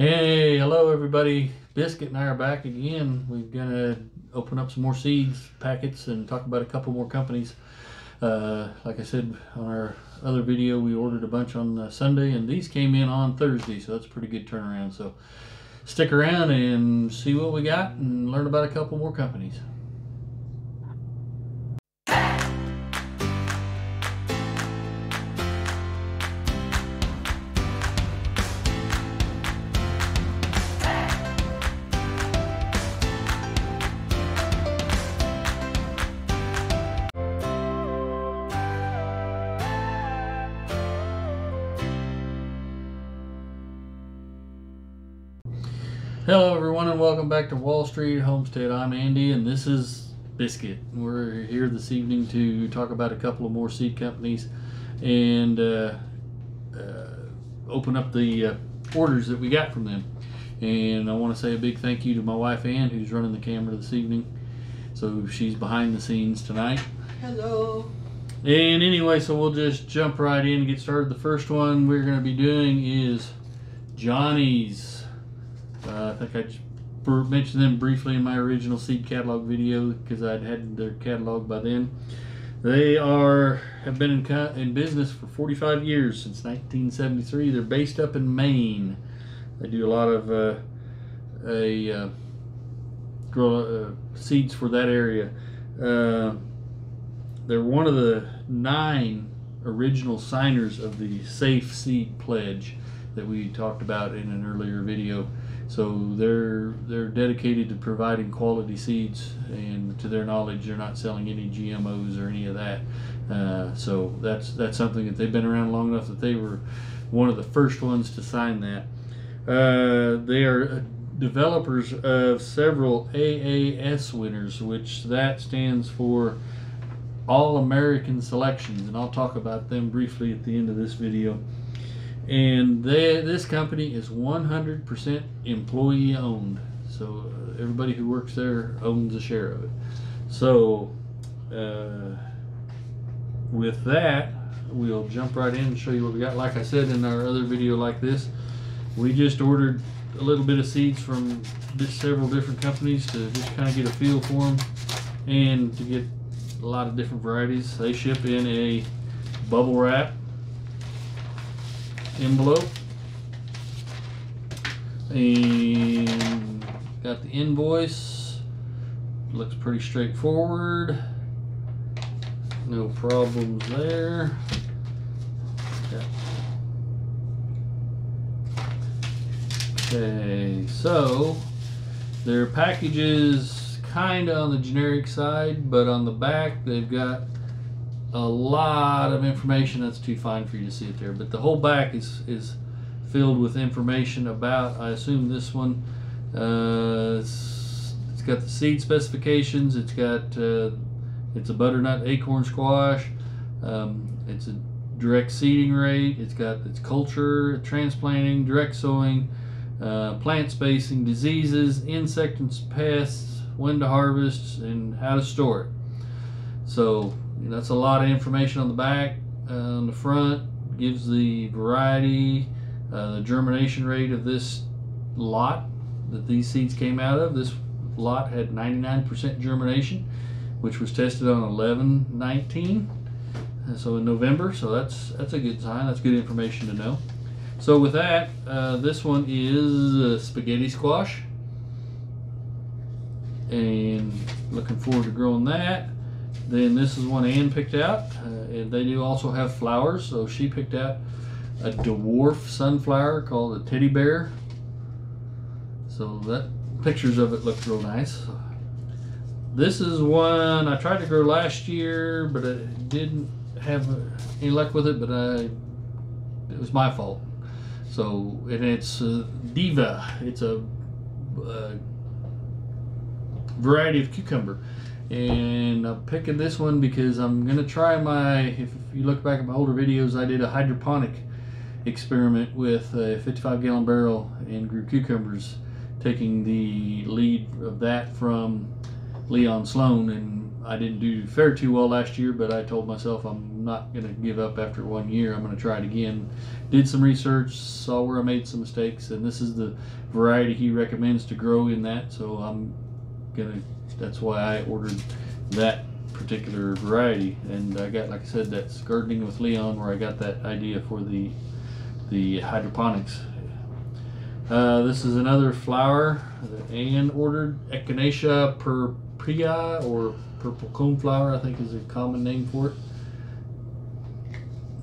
Hey, hello everybody. Biscuit and I are back again. We're gonna open up some more seeds packets and talk about a couple more companies. Uh, like I said on our other video, we ordered a bunch on uh, Sunday, and these came in on Thursday, so that's a pretty good turnaround. So stick around and see what we got and learn about a couple more companies. Hello, everyone, and welcome back to Wall Street Homestead. I'm Andy, and this is Biscuit. We're here this evening to talk about a couple of more seed companies and uh, uh, open up the uh, orders that we got from them. And I want to say a big thank you to my wife Ann, who's running the camera this evening. So she's behind the scenes tonight. Hello. And anyway, so we'll just jump right in and get started. The first one we're going to be doing is Johnny's. Uh, I think I mentioned them briefly in my original seed catalog video because I'd had their catalog by then. They are have been in, in business for 45 years since 1973. They're based up in Maine. They do a lot of uh, a uh, grow uh, seeds for that area. Uh, they're one of the nine original signers of the Safe Seed Pledge that we talked about in an earlier video. So they're they're dedicated to providing quality seeds, and to their knowledge, they're not selling any GMOs or any of that. Uh, so that's that's something that they've been around long enough that they were one of the first ones to sign that. Uh, they are developers of several AAS winners, which that stands for All American Selections, and I'll talk about them briefly at the end of this video and they, this company is 100% employee owned. So uh, everybody who works there owns a share of it. So uh, with that we'll jump right in and show you what we got. Like i said in our other video like this we just ordered a little bit of seeds from several different companies to just kind of get a feel for them and to get a lot of different varieties. They ship in a bubble wrap envelope. And got the invoice. Looks pretty straightforward. No problems there. Okay, so their package is kind of on the generic side, but on the back they've got a lot of information that's too fine for you to see it there but the whole back is is filled with information about I assume this one uh, it's, it's got the seed specifications it's got uh, it's a butternut acorn squash um, it's a direct seeding rate it's got its culture transplanting direct sowing uh, plant spacing diseases insect and pests when to harvest and how to store it. So that's a lot of information on the back. Uh, on the front gives the variety, uh, the germination rate of this lot that these seeds came out of. This lot had 99% germination, which was tested on 11-19, uh, so in November. So that's that's a good sign. That's good information to know. So with that, uh, this one is spaghetti squash, and looking forward to growing that. Then this is one Ann picked out. Uh, they do also have flowers, so she picked out a dwarf sunflower called a teddy bear. So that pictures of it looked real nice. This is one I tried to grow last year, but I didn't have any luck with it. But I, it was my fault. So and it's uh, Diva. It's a, a variety of cucumber and I'm picking this one because I'm gonna try my if you look back at my older videos I did a hydroponic experiment with a 55 gallon barrel and grew cucumbers taking the lead of that from Leon Sloan and I didn't do fair too well last year, but I told myself I'm not to give up after one year. I'm to try it again. Did some research, saw where I made some mistakes, and this is the variety he recommends to grow in that. So I'm gonna. That's why I ordered that particular variety, and I got, like I said, that's gardening with Leon, where I got that idea for the the hydroponics. Uh, this is another flower that Ann ordered, Echinacea purpurea, or purple cone flower, I think is a common name for it.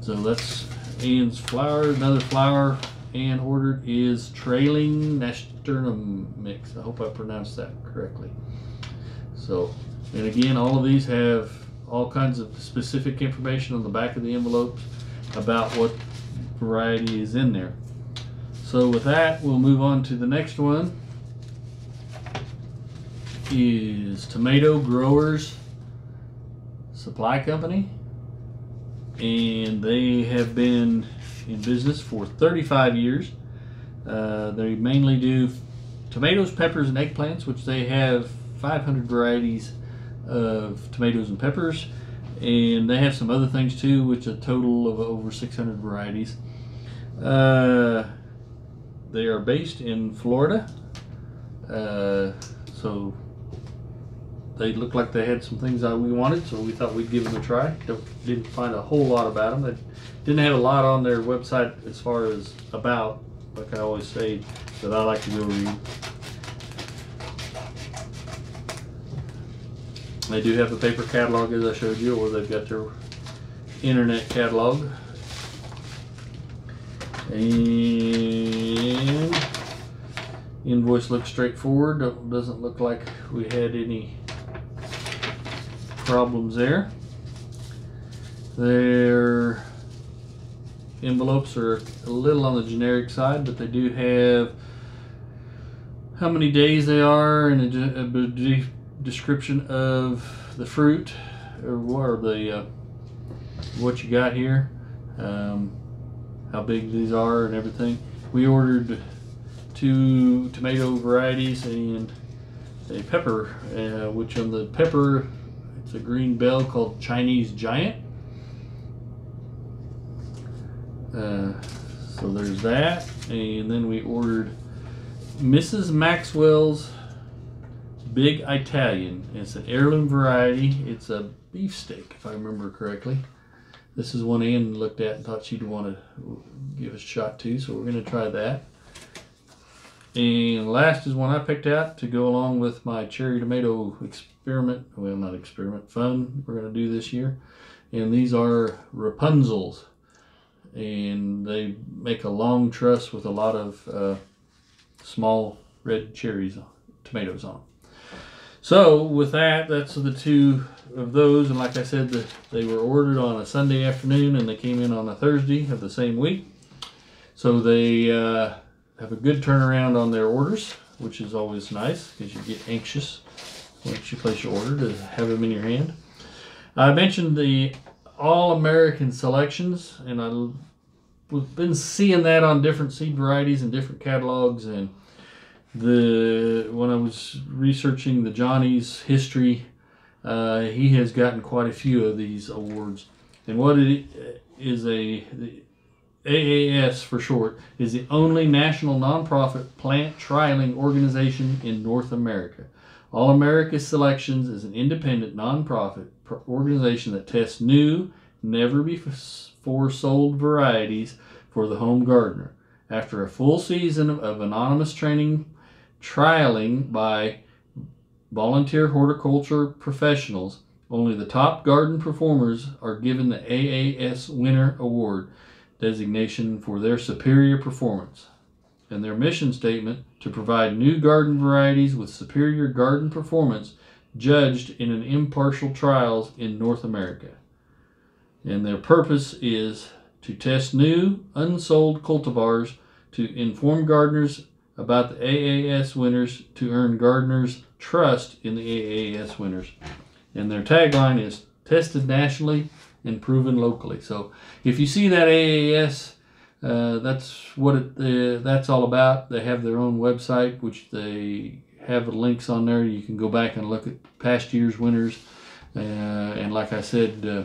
So that's Ann's flower. Another flower Ann ordered is Trailing Nasturtium Mix. I hope I pronounced that correctly. So, and again, all of these have all kinds of specific information on the back of the envelopes about what variety is in there. So with that, we'll move on to the next one. Is Tomato Growers Supply Company. And they have been in business for 35 years. Uh, they mainly do tomatoes, peppers, and eggplants, which they have 500 varieties of tomatoes and peppers. And they have some other things too, which a total of over 600 varieties. Uh, they are based in Florida. Uh, so they looked like they had some things that we wanted, so we thought we'd give them a try. Don't, didn't find a whole lot about them. They didn't have a lot on their website as far as about, like I always say, that I like to go read. They do have a paper catalog as I showed you, or they've got their internet catalog. And invoice looks straightforward. Doesn't look like we had any problems there. Their envelopes are a little on the generic side, but they do have how many days they are and a, description of the fruit or, the uh, what you got here, um, how big these are and everything. We ordered two tomato varieties and a pepper, uh, which on the pepper it's a green bell called Chinese Giant. Uh, so there's that. And then we ordered Mrs. Maxwell's Big Italian. It's an heirloom variety. It's a beefsteak, if I remember correctly. This is one Ann looked at and thought she'd want to give a shot to, so we're going to try that. And last is one I picked out to go along with my cherry tomato experiment, well, not experiment, fun we're going to do this year. And these are Rapunzels. And they make a long truss with a lot of uh, small red cherries, tomatoes on them. So with that, that's the two of those. And like I said, the, they were ordered on a Sunday afternoon and they came in on a Thursday of the same week. So they uh, have a good turnaround on their orders, which is always nice because you get anxious once you place your order to have them in your hand. I mentioned the All American selections, and I've been seeing that on different seed varieties and different catalogs. And the when I was researching the Johnny's history, uh, he has gotten quite a few of these awards. And what it is a AAS for short, is the only national nonprofit plant trialing organization in North America. All America Selections is an independent nonprofit organization that tests new, never before sold varieties for the home gardener. After a full season of anonymous training, trialing by volunteer horticulture professionals, only the top garden performers are given the AAS Winner Award designation for their superior performance, and their mission statement to provide new garden varieties with superior garden performance judged in an impartial trials in North America. And their purpose is to test new, unsold cultivars to inform gardeners about the AAS winners to earn gardeners' trust in the AAS winners. And their tagline is tested nationally and proven locally. So if you see that AAS, uh, that's what it, uh, that's all about. They have their own website, which they have links on there. You can go back and look at past year's winners. Uh, and like I said, uh,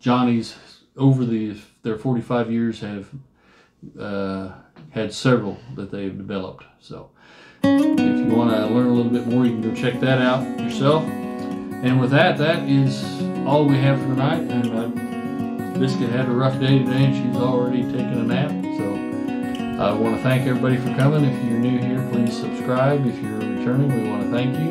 Johnny's over the their 45 years have uh, had several that they've developed. So if you want to learn a little bit more, you can go check that out yourself. And with that, that is all we have for tonight. And uh, Biscuit had a rough day today, and she's already taken a nap. So I want to thank everybody for coming. If you're new here, please subscribe. If you're returning, we want to thank you.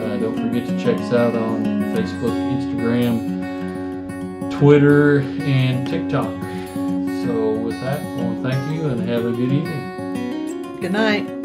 Uh, don't forget to check us out on Facebook, Instagram, Twitter, and TikTok. So with that, I want to thank you and have a good evening. Good night.